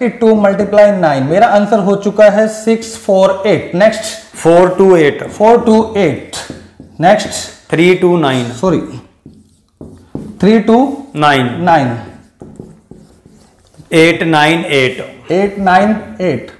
To multiply nine मेरा answer हो चुका है six four eight next four two eight four two eight next three two nine sorry three two nine nine eight nine eight eight nine eight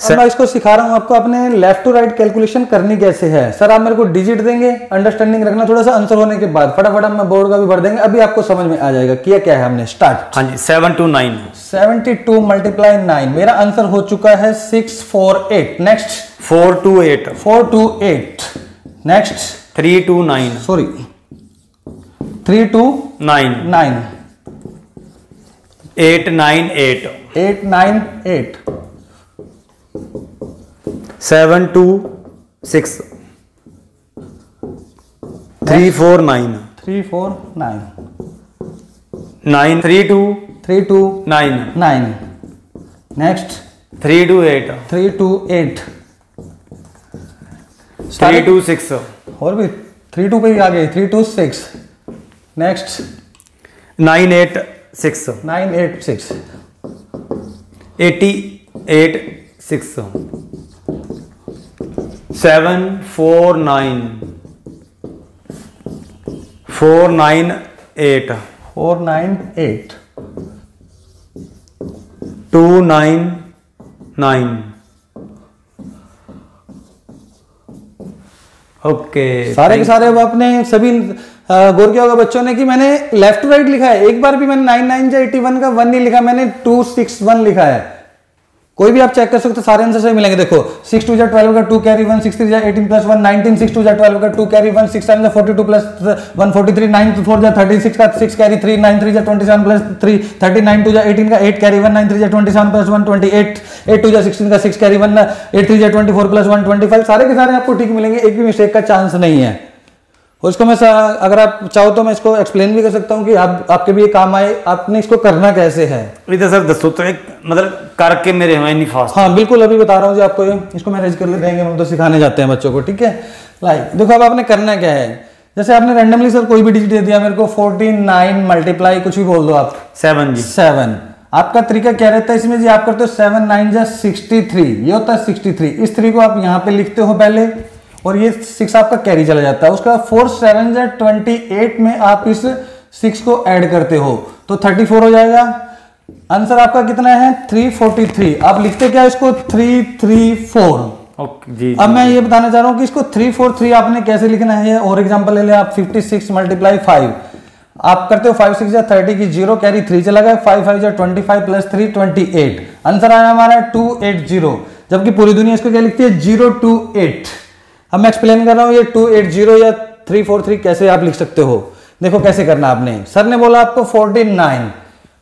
मैं इसको सिखा रहा हूँ आपको अपने लेफ़्ट टू राइट कैलकुलेशन करनी कैसे है? सर आप मेरे को डिजिट देंगे अंडरस्टैंडिंग रखना थोड़ा सा आंसर होने के बाद फटाफट हम बोर्ड का भी भर देंगे अभी आपको समझ में आ जाएगा किया क्या है हमने स्टार्ट हाँ जी seven two nine 72 multiply nine मेरा आंसर हो चुका है six four eight next four two eight four two eight next three two nine sorry three two nine nine eight nine eight eight nine eight seven two six three four nine three four nine nine three two three two nine nine next three two eight three two eight three two six और भी three two पे ही आ गए three two six. Next nine eight six nine eight six. Eighty eight six seven four nine four nine eight four nine eight two nine nine okay सारे के सारे अब आपने सभी गौर किया होगा बच्चों ने कि मैंने लेफ़्ट राइट लिखा है। एक बार भी मैंने नाइन नाइन जो एटी वन का वन नहीं लिखा मैंने टू सिक्स वन लिखा है। कोई भी आप चेक कर सकते हो, सारे आंसर सही मिलेंगे। देखो सिक्स टू जा ट्वेल्व का two carry one six three जा eighteen plus one nineteen six two जा ट्वेल्व का two carry one six time forty two plus one forty three nine four जा थर्टी सिक्स का six carry three nine three जा twenty seven plus three thirty nine two जा eighteen का eight carry one nine three जा twenty seven plus one twenty eight eight two जा sixteen का six carry one eight three जा twenty four plus one twenty five सारे के सारे आपको ठीक मिलेंगे, एक भी मिस्टेक का चांस नहीं है। और इसको मैं अगर आप चाहो तो मैं इसको एक्सप्लेन भी कर सकता हूँ कि आप आपके भी ये काम आए आपने इसको करना कैसे है? इधर सर दसो तो एक मतलब करके मेरे हुए नहीं फास्ट हाँ बिल्कुल अभी बता रहा हूँ जी आपको ये। इसको मैनेज कर ले देंगे हम तो सिखाने जाते हैं बच्चों को ठीक है? लाइक देखो अब आपने करना क्या है? जैसे आपने रैंडमली सर कोई भी डिजिट दे दिया मेरे को फोर्टी नाइन मल्टीप्लाई कुछ भी बोल दो आप। सेवन जी। सेवन आपका तरीका क्या रहता है इसमें जी? आप करते हो सेवन नाइन जा सिक्सटी थ्री ये होता है सिक्सटी थ्री इस थ्री को आप यहाँ पे लिखते हो पहले। और ये सिक्स आपका कैरी चला जाता है। उसका फोर सेवन जा ट्वेंटी एट में आप इस सिक्स को ऐड करते हो तो थर्टी फोर हो जाएगा। आंसर आपका कितना है? थ्री फोर्टी थ्री आप लिखते क्या इसको? थ्री थ्री फोर जी अब मैं ये बताना चाह रहा हूँ कि इसको थ्री फोर थ्री आपने कैसे लिखना है? और एग्जांपल ले ले आप फिफ्टी सिक्स मल्टीप्लाई फाइव आप करते हो फाइव सिक्स या थर्टी की ज़ीरो कैरी थ्री चला गया फाइव फाइव या twenty five plus three twenty eight answer आया हमारा टू एट ज़ीरो जबकि पूरी दुनिया इसको क्या लिखती है? ज़ीरो टू एट अब मैं एक्सप्लेन कर रहा हूँ, ये टू एट ज़ीरो या थ्री फोर थ्री कैसे आप लिख सकते हो? देखो कैसे करना आपने। सर ने बोला आपको फोर्टी नाइन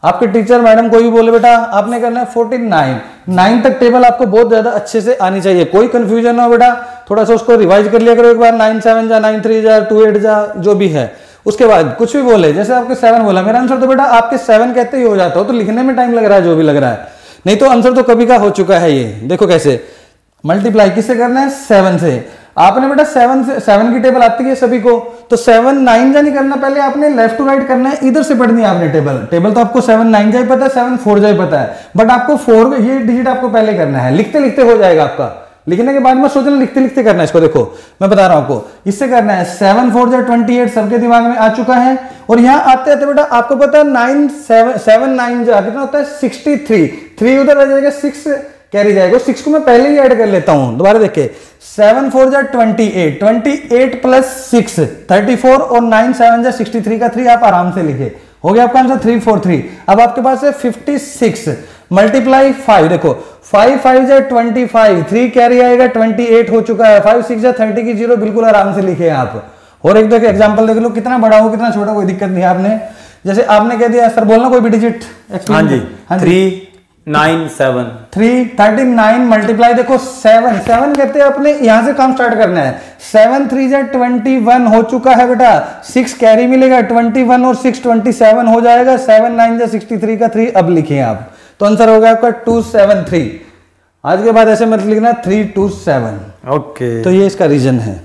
आपके टीचर मैडम कोई भी बोले, बेटा, आपने करना है फोर्टी नाइन नाइन तक टेबल आपको बहुत ज़्यादा अच्छे से आनी चाहिए। कोई कंफ्यूजन ना हो, बेटा। थोड़ा सा उसको रिवाइज कर लिया करो एक बार। नाइन सेवन जा नाइन थ्री जा टू एट जा, जो भी है। उसके बाद कुछ भी बोले, जैसे आपके सेवन बोला, मेरा आंसर तो बेटा आपके सेवन कहते ही हो जाता हो। तो लिखने में टाइम लग रहा है, जो भी लग रहा है। नहीं तो आंसर तो कभी का हो चुका है ये। देखो कैसे। मल्टीप्लाई किससे करना है? सेवन से। आपने बेटा सेवन से सेवन की टेबल आती है सभी को। तो सेवन नाइन जा नहीं करना, पहले आपने लेफ़्ट टू राइट करना है, इधर से पढ़नी है आपने टेबल टेबल तो आपको सेवन नाइन जा पता है सेवन फोर जा पता है। बट आपको फोर ये डिजिट आपको पहले करना है। लिखते लिखते हो जाएगा आपका। लिखने के बाद में सोचना, लिखते लिखते करना है इसको देखो। मैं बता रहा हूँ आपको, इससे करना है। सेवन फोर जो ट्वेंटी एट सबके दिमाग में आ चुका है। और यहाँ आते आते बेटा आपको पता है नाइन सेवन सेवन नाइन जा कितना होता है? सिक्सटी थ्री थ्री उधर आ जाएगा सिक्स कैरी जाएगा। सिक्स को मैं पहले ही ऐड कर लेता हूँ। दोबारा देखिए सेवन फोर जा twenty eight twenty eight plus six thirty four और नाइन सेवन जा सिक्सटी थ्री का थ्री आप आराम से लिखे। हो गया आपका आंसर थ्री फोर थ्री अब आपके पास है फिफ्टी सिक्स मल्टीप्लाई फाइव देखो फाइव फाइव जा ट्वेंटी फाइव थ्री कैरी आएगा ट्वेंटी एट हो चुका है। फाइव सिक्स जा थर्टी की ज़ीरो बिल्कुल आराम से लिखे आप। और एक देखो एग्ज़ाम्पल देख लो कितना बड़ा हो कितना छोटा कोई दिक्कत नहीं आपने। जैसे आपने कह दिया सर बोलना कोई भी डिजिट हाँ जी। Three nine seven. Three thirty nine multiply देखो सेवन। सेवन कहते हैं अपने यहाँ से काम स्टार्ट करना है। सेवन थ्री जा ट्वेंटी वन हो चुका है बेटा। सिक्स कैरी मिलेगा ट्वेंटी वन और सिक्स ट्वेंटी सेवन हो जाएगा। सेवन नाइन जा सिक्सटी थ्री का थ्री अब लिखिए आप। तो आंसर होगा आपका टू सेवन थ्री। आज के बाद ऐसे मत लिखना थ्री टू सेवन। ओके। तो ये इसका रीजन है।